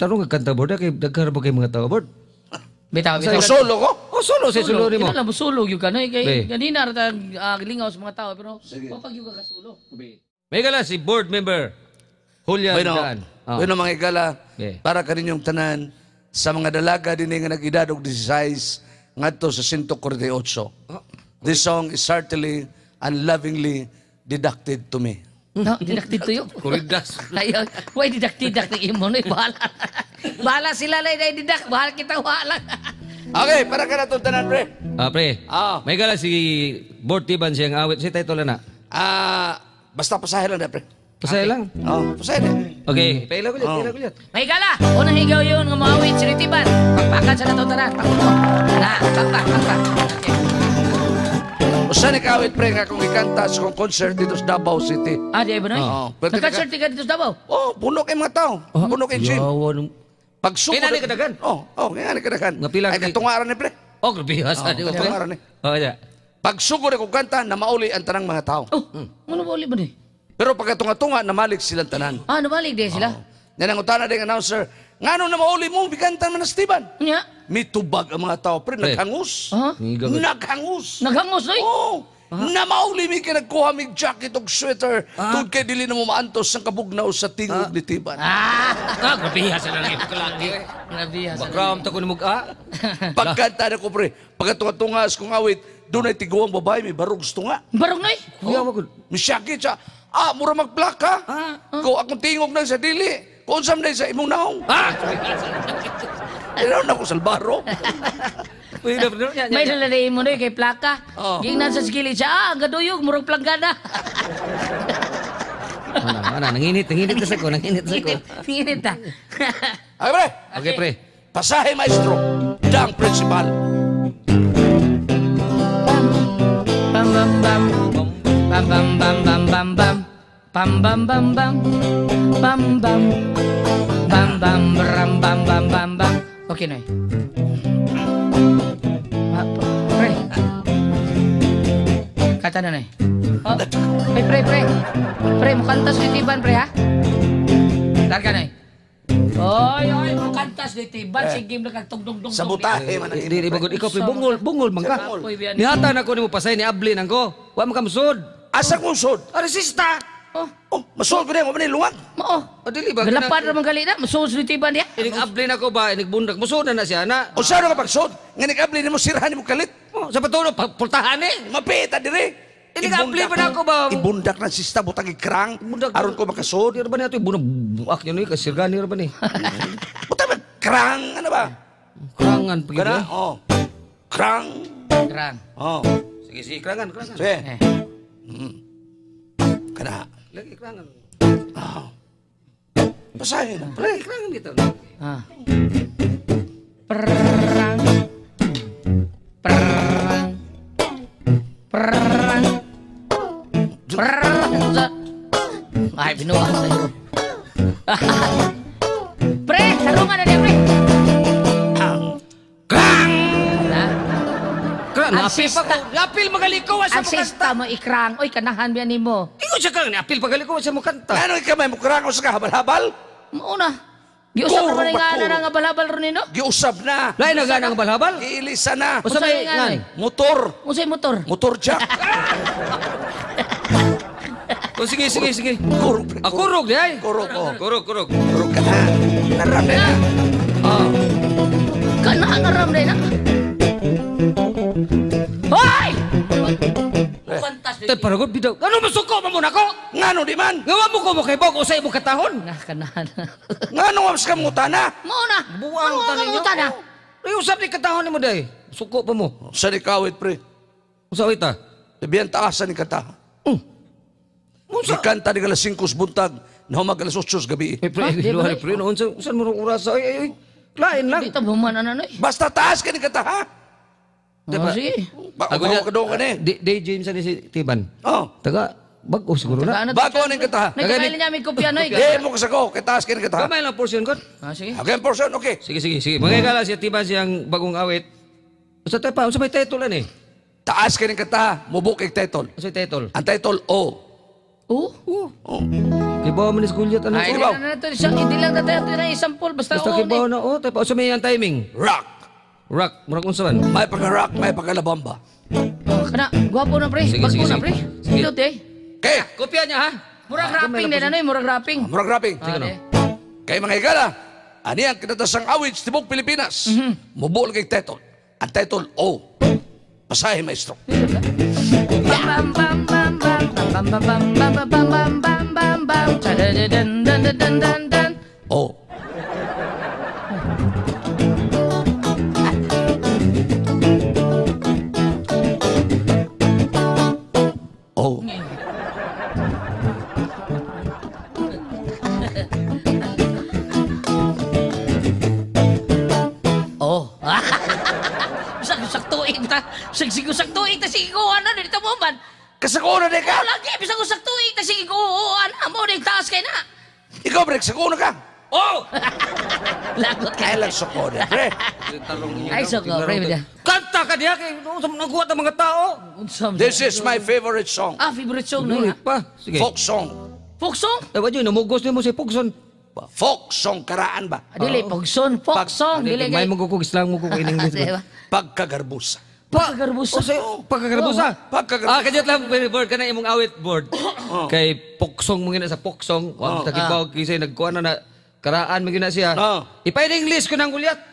tarong kanta board kay daghan ba kay mga tao board. Bitaw, Sa bitaw. Solo ko? Oh, solo sa solo nimo. Ito lang, sulog yung kanoy. Be. Kay, kanina, rata, uh, lingaw sa mga tao. Pero, wapag yung kasulo. May gala si board member Julian Bueno, Daan. Oh. bueno mga igala, Okay. para kaninyong tanan, sa mga dalaga din nga nag-edad og 16, ngadto sa 148. This song is certainly and lovingly deducted to me. No, didaktit to yun. Kuridas. Ayaw, why didak-didak ng imo no? Bahala. Bahala sila na didak. Bahala kita wala. Okay, para ka na itong tanan, pre. Ah, pre. Ah. May gala si board tiban siyang awit. Si title na. Ah, basta pasahe lang na, pre. Pasaya lang. Oh, pasahe na. Okay. Paila ko ulit, paila ko ulit. May gala. Unang higaw yun. Nga maawit. Sinitiban. Pakpakan sa nato tanan. Pakulo. Na, pakpak, pakpak. O saan ikawit, pre, nga kung ikanta sa kong concert dito sa Davao City. Ah, di ba? Oo. Pwede Nagka-shirt ka dito sa Davao. Oh, puno kay mga tao. Puno kay gym. Yawa nung... Pag suko... Kaya nani kadagan? Oh, oh, kaya nani kadagan. Nga pila Ay, katungaran ni, pre. Oh, grabe hasa. di ko pre. katungaran ni. Oh, ya. Pag suko na kong kanta, na mauli ang tanang mga tao. Oh, ano ba ulit ba ni? Pero pagkatunga-tunga, namalik silang tanan. Ah, nabalik din sila. Yan ang utana din announcer. Nga na mauli mo, bigantan man na Steven. Nya. Mitubag ang mga tao, pre, Pre. naghangus. Ah, ko. Naghangus. naghangos oy. Oh, na mauli mi ka nagkuha mig jacket og sweater tud kay dili na mo maantos sang kabugnaw sa tingog ni Tiban. Ah, Ah, grabe hasa lang yung kalaki. grabe ha. Background ta ko ni Muga. Pagkanta na ko pre, pagkatunga-tunga sa kong awit, doon ay tiguang babae, may barog sa tunga. Barong na eh. Kuya mo ko. Misyaki siya, ah, mura mag-black ka. Ah, Ko akong tingog na sa dili. Kung saan na sa imong naong. Ah! Ilaw na ko sa albaro. Pwede pa niya. May nalalay mo na kay plaka. Oh. Ging nasa skillet siya, ah, gaduyog, murag planggana. Ano, ano, nanginit, nanginit na sa ko, nanginit sa ko. Tingin ta. Ay, pre, Okay, pre. pasahe maestro, dang principal. Bam bam bam. Bam bam bam bam bam bam. Bam bam bam bam. Bam bam. Bam bam bram bam bam bam bam. Okay na. Ah, pre. Kata na na. Oh, pre, pre, pre. Pre, mukantas ni Tiban, pre, ha? Larga na. Oy, oy, mukantas ni Tiban. Sige, nagkagtugdugdug. Sa butahe man ang Di, di, bagod. Ikaw, pre, bungol, bungol, man ka. Apoy, biyan. Nihata na ko ni mo pasay ni Ablin ang ko. Wa mo kamusod. Asa kong sod? Aresista! Oh, Oh, masod ko na yung luwag. mao. O, dili ba? Galapad naman gali na. Masuos ni Tiban niya. Inig Ablin ako ba? Inig bundak. Musod na na siya na. O saan ka pagsod? Nga nag-abli ni mo sirahan ni mo kalit. Oh, sa patulo, pa- pultahan eh. Mapita dire. Ka abli pa na ako ba? Ibundak na sista butang ikrang. Bundak- Aron ko makasod. Di ba na ito? Bunag buak nyo ni. Kasirgan niyo ba ni? Butang krang. Ano ba? Krangan. pagid Kana? eh. Oh. Krang. Krang. Oh. Sige, sige. Krangan, krangan. Sige. Eh. Kana. Lagi krangan. Basahin na. Lagi krangan dito. Ah. Perang. Perang. Perang. Perang. Sa- Ay, binuha sa napil pa ko. sista- Napil magaling ko. Sa Ang sista mo ikrang. Oy, kanahan biyan nimo. Ingo siya krang. Napil pagaling ko. Sa mo kanta. Ano ikaw may mukrang o sa kahabal-habal? Mauna. Giusap Kuro ba, nga na nga balabal ron nino. Giusab na. Lain na ganang balhabal. Giilisa na. Basta may Unsay nga, ngan. Motor. Unsay motor? Motor jack. O sige, sige, sige. Kurog. Ah, kurog di ay. Kurog ko. Kurog, kurog. Kurog ka na. Narami na. Ah. Kanahan na ram na. Hoy! Tay paragod bidaw. Ano masuko mo muna ko? Ngano di man? Ngawa mo ko mo kay Bog o sa imo katahon. Nga kanahan. Ngano wabs ka mutana? Mauna. Buwang Mauna, tanin niyo. mauna na. Ay usap ni katahon ni mo day. Suko pa mo. Sa nikawit pre. Usa ita. Labihan taasan ni kata. Unsa? Ikanta ni kalas 5 buntag. Na humag alas 8 gabi. Eh, pre, Ah, ba? luha pre, noon sa usan mo oras ay ay ay. Lain lang. Dito buman ano na eh. Basta taas ka ni kata ha. Oh, sige. Ba Ako ka doon ka ni. Di Day James ani si Tiban. Oh. Taga bag-o siguro na. Ano Bago ni kata kailan niya may kopya no. Eh mo kasako. Kay taas ka ni kata. Kamay lang portion ko. Ah, sige. Okay, portion. Okay. Sige, sige, sige. Magkakala siya Tiban siyang bagong awit. Usa tay pa, usa may title ani. Taas ka ni kata. Mubuk kay title. Usa title. Ang title O. Oh. Oh. Kibaw man is gulyat ano. Ay, Kibaw. na na to, isa- hindi lang na tayo na isampol, basta Basta oo. kibaw na oh, tayo pa sa may ang timing. Rock. Rock, murag unsa man. May pagka-rock, may pagka-labamba. Oh, Kana, gwapo na pre, Sige, sige, na sige. pre. Sige. Eh. Okay. Kopya niya ha. Murag rapping din, ano eh, murag rapping. Murag rapping. Ah, di. Kay mga higala, ani ang kinatasang awit sa tibok Pilipinas. Mubol kay title. Ang title, O. Pasahe, maestro. Bam, bam, bam, bam, bam, bam, bam, bam, bam, bam, bam, bam, bam, bam. Tadadadun, dun, dun, dun, dun, dun. Ta. Sigsigo saktuin ta sige ko ano dito mo man. Kasakuna na ka? Lagi bisa ko saktuin ta sige ko ano mo ning taas kay na. Ikaw, pre, sakuna ka. Oh! Lagot ka. lang sakuna, pre. Ay pre media. Kanta ka diha kay unsa man nagkuha ta mga tao. Unsam. This is my favorite song. Ah, favorite song na pa. Sige. Folk song. Folk song? Eh, yun, namugos niyo mo si Pugson. Folk song, karaan ba? Ah, Dili, folk song. Folk song. Dili May magkukugis lang mo kung in English. Diba? Pagkagarbusa. Pagkagarbusa. O say, pagkagarbusa. Pagkagarbusa. Ah, kanyat lang, very board ka na imong awit board. Kay Poksong mo gina sa Poksong. Wa Oh. sa kibaw kisay nagkuha na na karaan mo gina siya. Oh. Ipay in English ko nang gulyat.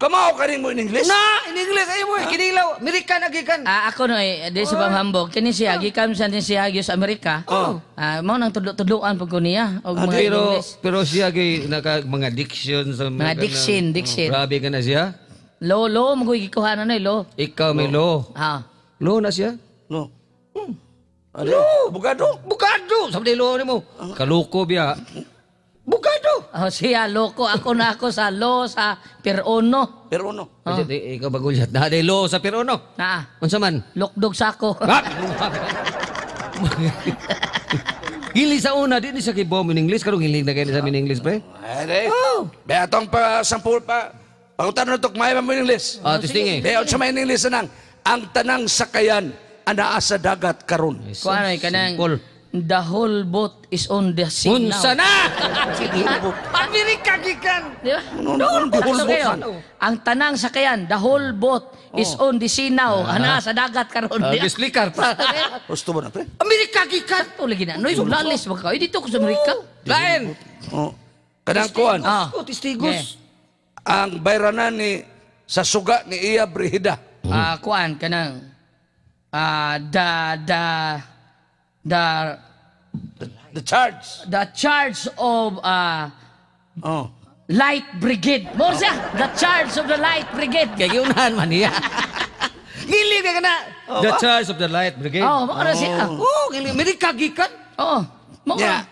Kamao ka rin mo in English? Na, in English ayo mo, kinilaw, American agikan. Ah, ako no eh, di sa pamhambog. Kini siya, gikan siya din siya sa Amerika. Oh. Ah, mao nang tudlo-tudloan pag ko niya. Og mga pero English. pero siya kay naka mga diction sa Mga diction, diction. Grabe ka na siya. Lo, lo, magoy gikuha na no, eh, lo. Ikaw may lo. Ah. Lo na siya. No. Ano? Bugado? Bukado. Sabi lo ni mo. Kaluko biya. Bukado. Oh, siya, loko. Ako na ako sa lo, sa perono. Pero no. Oh. Ikaw bagulyat. Day lo sa Perono. Na, Unsa man? lokdog sa ako. Ha? Hili sa una, di ni sa kibom in English. Karong hiling na kayo sa in English, pre. Ay, Be atong pa sampul pa. Pangutan na ito, kumaya mo English. Ah, eh. Be sa may English nang ang tanang sakayan anaa sa dagat karon. Kung ano, eh, kanang, Simple. the whole boat is on the sea Unsa now. na? Amerika gikan. Di ba? No, no, no, the whole So boat. kayo, ang tanang sakayan, the whole boat is on the sea now. Ah. Ana sa dagat karon. Uh, Di ba? Gislikar pa. Gusto mo na, pre? Amerika gikan. Sakto lagi na. Noy, lalis ba ka? Eh, dito ko sa Amerika. Lain. Oh. Kanang kuan, Ah. Oh, testigos. Ang bayranan ni sa suga ni Iya Brihida. Ah, kuan kanang ah the the the The charge. the charge of ah Oh. light brigade. Mo siya, the charge of the light brigade. Kaya giunahan man niya. Gili ka na. The Charge of the Light Brigade. Oh, mo na siya. Oh, gili. Amerika gikan. Oh, mo Yeah.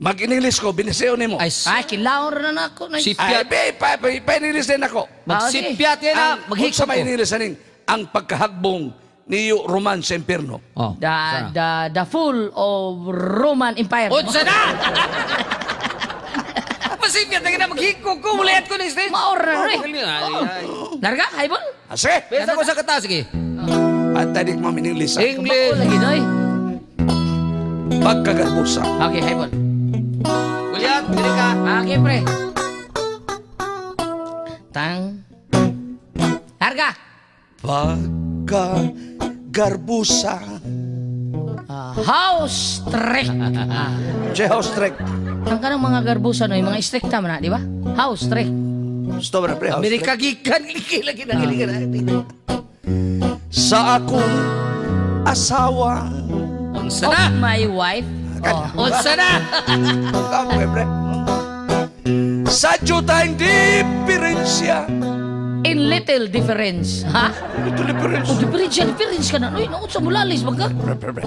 Mag-in-English ko, biniseo ni mo. Ay, Ay, kilaw rin na ako. Nay. Si Ay, Piat. be, pa, pa, pa, in-English din ako. Magsipyat yan na. Ang, Maghikot sa may ko. in-English aning, ang pagkahagbong ni Roman sa impyerno. Oh. The, the, the full of Roman Empire. Unsa na? Masipyat na na maghikot ko. Mulayat ko ni stage. Maor na, Roy. Ay, ay. Larga, haibol? Ah, sige, Besa ko sa kata, sige. at tadik mo ah. Oh, English. lagi, Noy. Pagkagarbusa. Okay, haibol. Kulihat, kiri kak. Ah, Maki, pre. Tang. Harga. Baga garbusa. Ah, uh, house trek. Ceh house trek. Tang kadang mga garbusa no, mga istrik tam na, di ba? House trek. Stop na pre? Amerika gikan, lagi na, gila na Sa akong asawa. Of my wife. Oh. Unsa na? Tama, pre. Sa tayong diferensya. In little difference. Ha? Ito diferensya. Oh, difference, difference ka na. Uy, naot sa mulalis ba ka? Pre, pre, pre.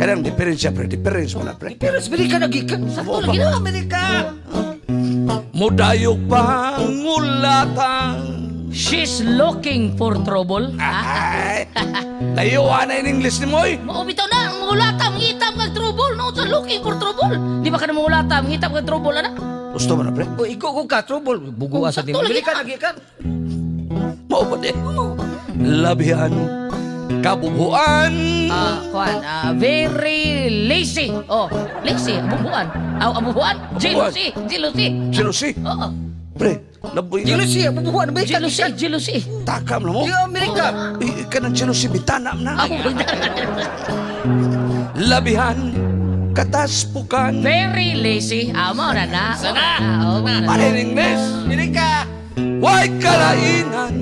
Kanang diferensya, pre. Diferensya mo na, pre. Pero sa Amerika na gikan. Sakto lagi na. Amerika. Mudayog pangulatan. She's looking for trouble. Ha? Ay, layuan na in English ni Moy. Maubitaw na, ang mulata, mangitam ng trouble. Naot sa looking for trouble. Di ba ka na mulata, mangitam ng trouble, ana? Gusto mo na, pre? O, ikaw kung ka, trouble. Buguwa sa Sakto lagi Amerika na. na gikan. Mao ba di? Labihan kabubuan. Ah, kuan, ah, very lazy. Oh, lazy, abubuan. Ah, abubuan? Jealousy, jealousy. Jealousy. Oo, Pre, laboy na. Jealousy, bubuhan, may jealousy, jealousy. jealousy. Takam na mo. Di Amerika. Eh, kanang jealousy, bitanam na. Ako, Labihan, kataspukan. very lazy. Amo na na. Sana. Oo na. Marining mes. Amerika. Why kalainan?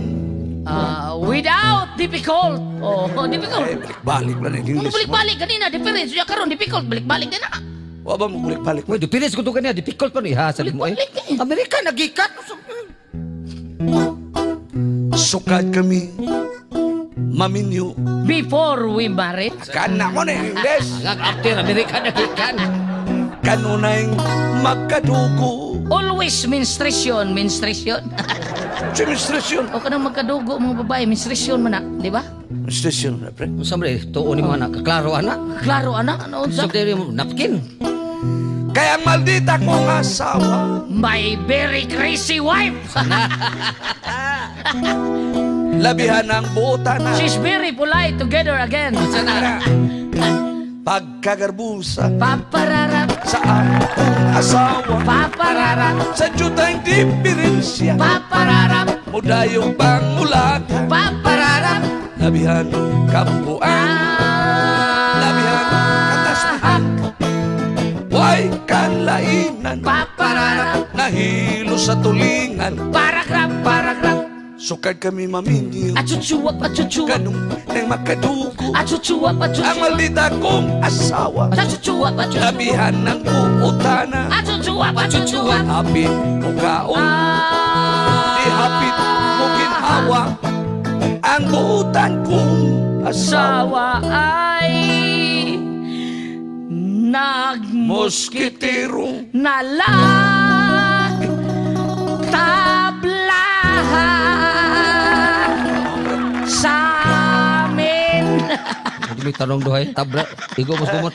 Ah, without difficult. Oh, difficult. Eh, balik-balik lang yung Ano English mo. balik-balik kanina, difference. Yung karon difficult, balik-balik din na. Wa ba mo balik-balik? Mo dipilis ko to kanya, difficult pa ni ha sa mo eh. Balik-balik eh. Amerika nagikat. Sukad kami. Maminyo. Before we married, Kana mo na yung English. Ang after Amerika nagikan. Kanunay magkadugo. always menstruation, menstruation. Demonstration. o kanang magkadugo mga babae, menstruation man na, di ba? Demonstration na, pre. Eh, tuon ni mo anak, kaklaro anak. Klaro ana, ano Sa unsa? diri mo napkin. Kaya ang maldita kong asawa. My very crazy wife. Labihan ng buta na. She's very polite together again. Sana. Pagkagarbusa Papararap, sa akong asawa. papararap, Sa jutang diferensya. papararap, Mudayong pangulakan. papararap. Labihan kabuuan. Why kanlainan. Papararap, Nahilo sa tulingan. paragrap, paragrap. Sukad kami maminyo. Achuchuwap, achuchuwap, Ganong nang makadugo. achuchuwap, Ang achuchuwap. maldita kong asawa. Achuchuwap, achuchuwap. Labihan ng buutana. Achuchuwap, achuchuwap. Hapit mo kaon. Ah. Di hapit mo ginhawa. Ang buutan kong asawa. Sawa ay nagmoskito Moskitero. nalang tablahan sa amin. Hindi may tanong duhay, tabla. Igo mas mo